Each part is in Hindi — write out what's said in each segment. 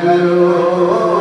करो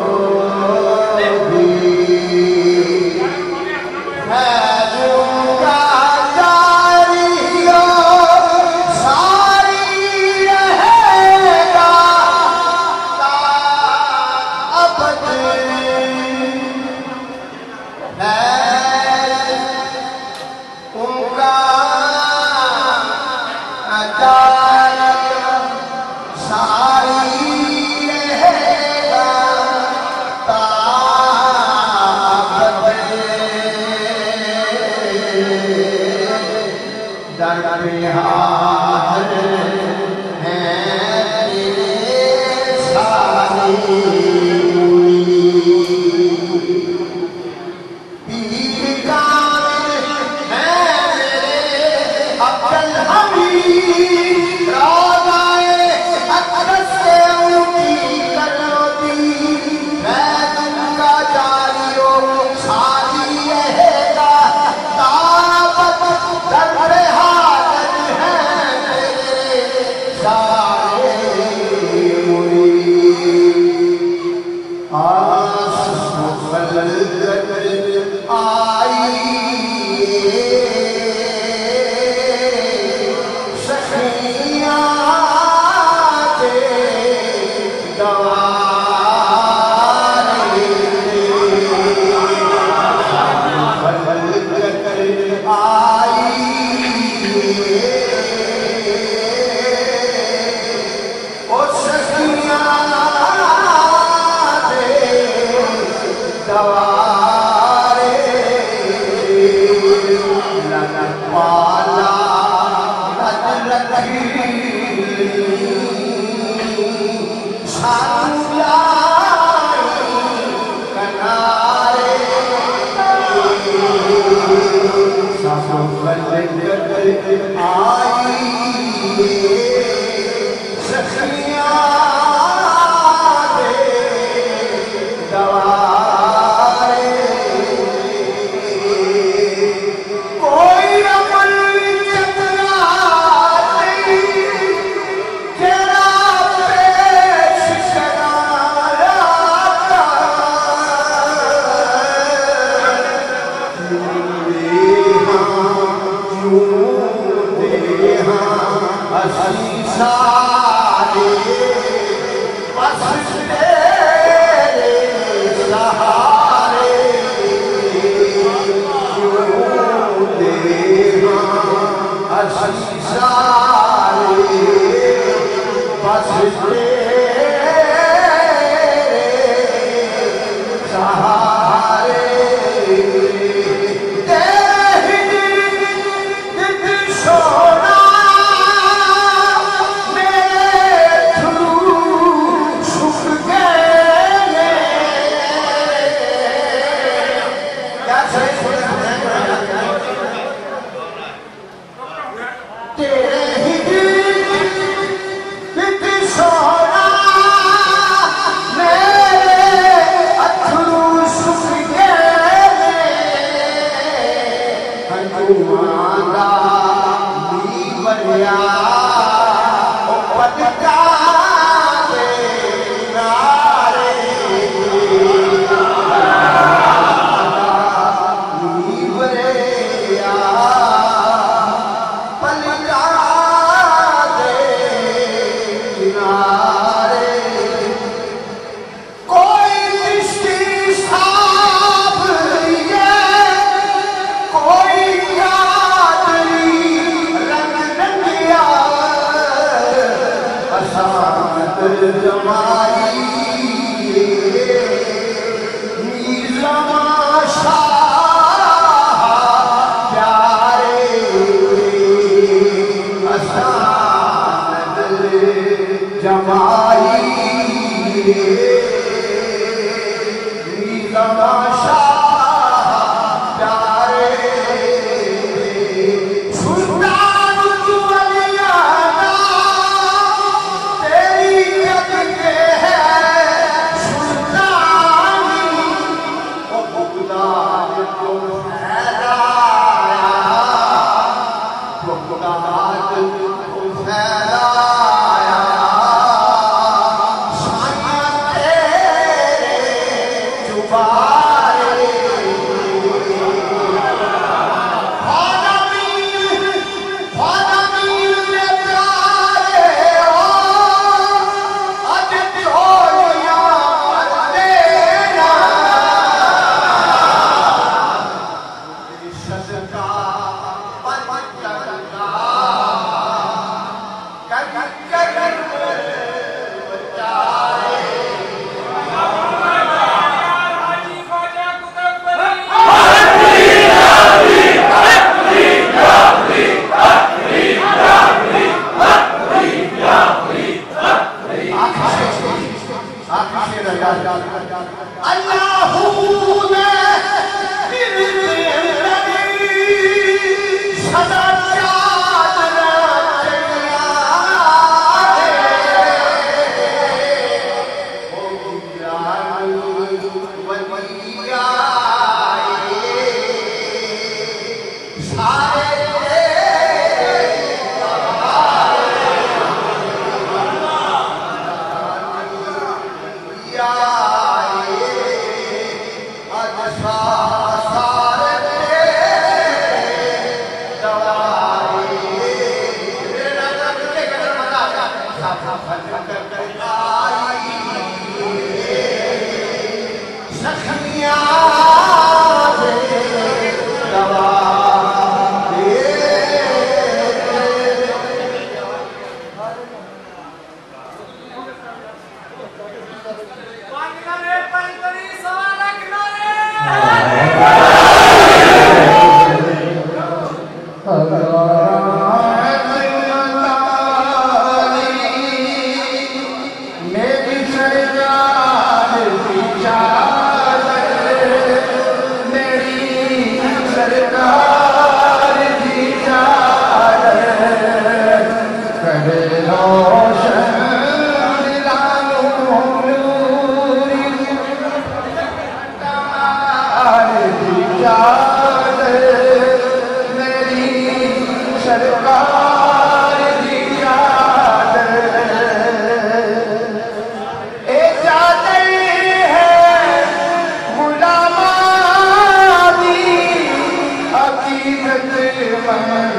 Pai.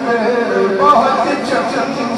तेरे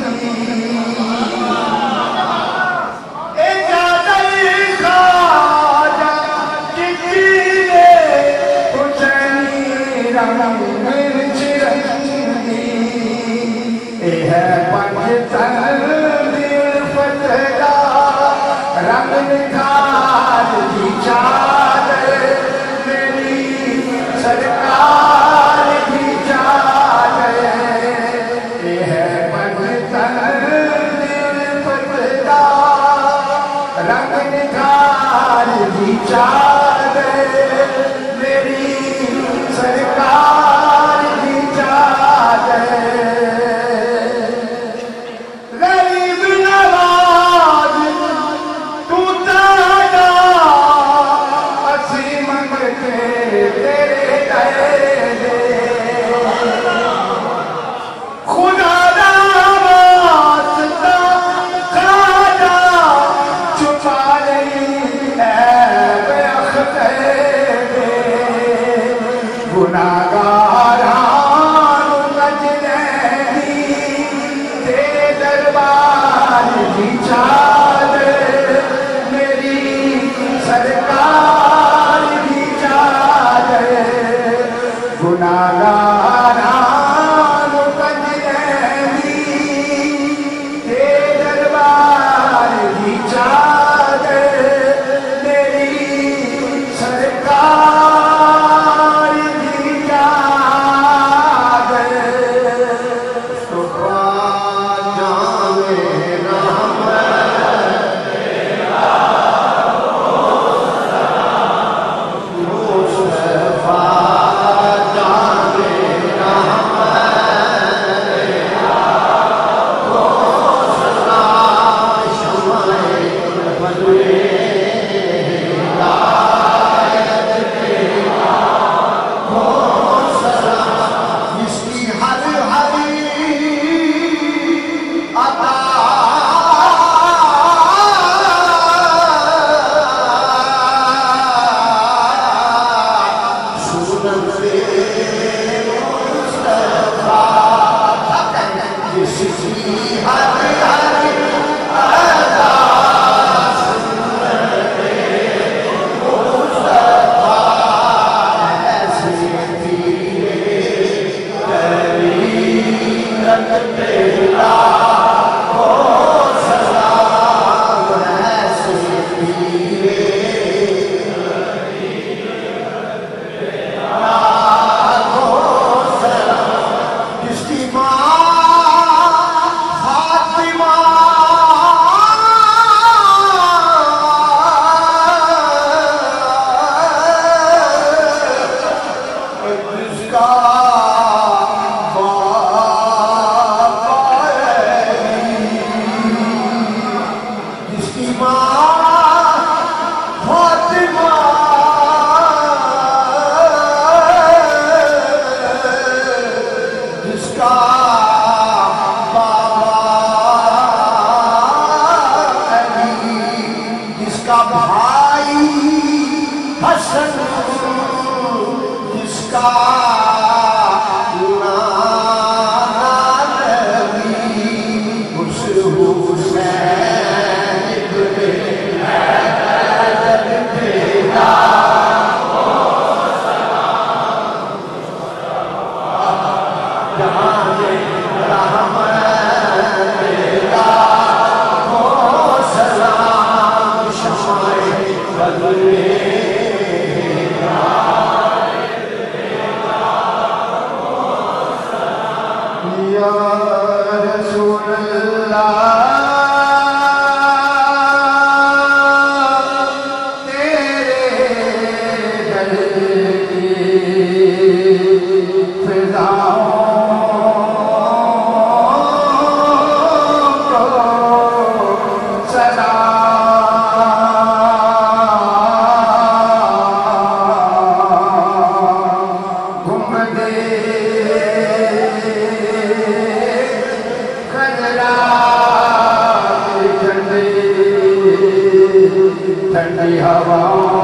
ठंडी हवा।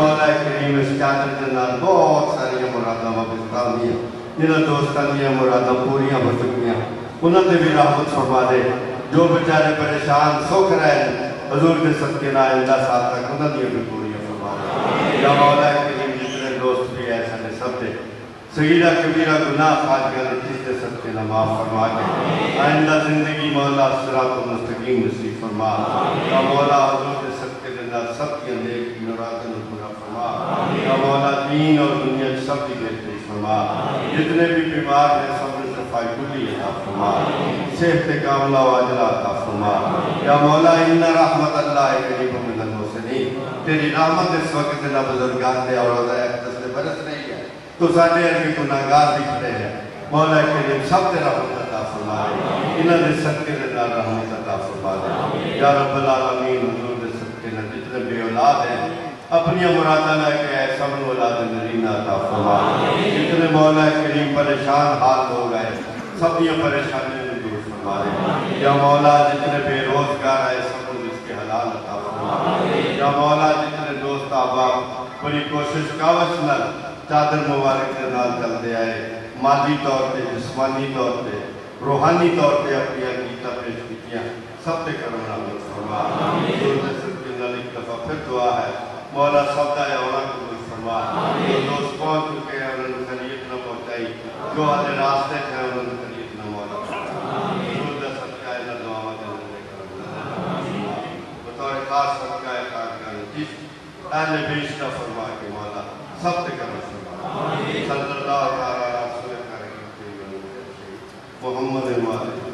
मौला करीम के नाल बहुत सारी मुरादा वापस दी जिन्होंने दोस्तों दी मुरादा पूरी हो चुकी उन्होंने भी रहमत फरमा दे जो बेचारे परेशान, सुख रहे हजूर के सदके ना इंदा साथ तक उन्होंने भी पूरी फरमा दे या मौला करीम जितने दोस्त भी ने सब दे सगीरा कबीरा गुनाह ने जिसके सदके ना माफ़ फरमा के आइंदा ज़िंदगी मौला सिरात मुस्तकीम नसीब फरमा मौला हजूर के नाल सब की नेक मुरादों मौला दीन और दुनिया की सब की बेहतरी फरमा जितने भी बीमार हैं सब में सफ़ाई कुली अता फरमा। सेहत कामला वाजला अता फरमा। या मौला इन्ना रहमत अल्लाह करीब मिनल मुहसिनीन तेरी रहमत इस वक्त ना बुजुर्गान दे और अक़दस से बरस रही है। तो साडे अगे गुनाहगार भी खड़े हैं। मौला करीम सब ते रहमत अता फरमा। इन्हां सदके रहमत अता फरमा या रब्बल आलमीन हुजूर दे सदके नाल जितने बे औलाद हैं अपनी मुरादा लेके आए सब औलाद नरीना फरमा जितने मौला करीम परेशान हाल हो गए। सब परेशानियों को दूर फरमा दे। या मौला जितने बेरोजगार है सब इसके हलाल अता फरमा या मौला जितने दोस्त अहबाब बड़ी कोशिश कावश न चादर मुबारक के नाल चलते आए। माली तौर पर जिसमानी तौर पर रूहानी तौर पर अपनी अकीदा पेश की सब पे करम रहमत फरमा। एक दफ़ा फिर दुआ है। मौला सबका औला कबूल फरमा जो दोस्त पहुँच चुके हैं उन्होंने खरीद न पहुंचाई जो आधे रास्ते थे उन्होंने खरीद न मौला हुजूर दा ना दुआवां दे अंदर करम बतौर खास सदका खास जिस अहले बेश का फरमा के मौला सब पे करम सल्लल्लाहु अलैहि वसल्लम मोहम्मद